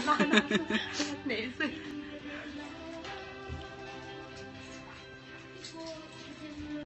哈哈哈哈！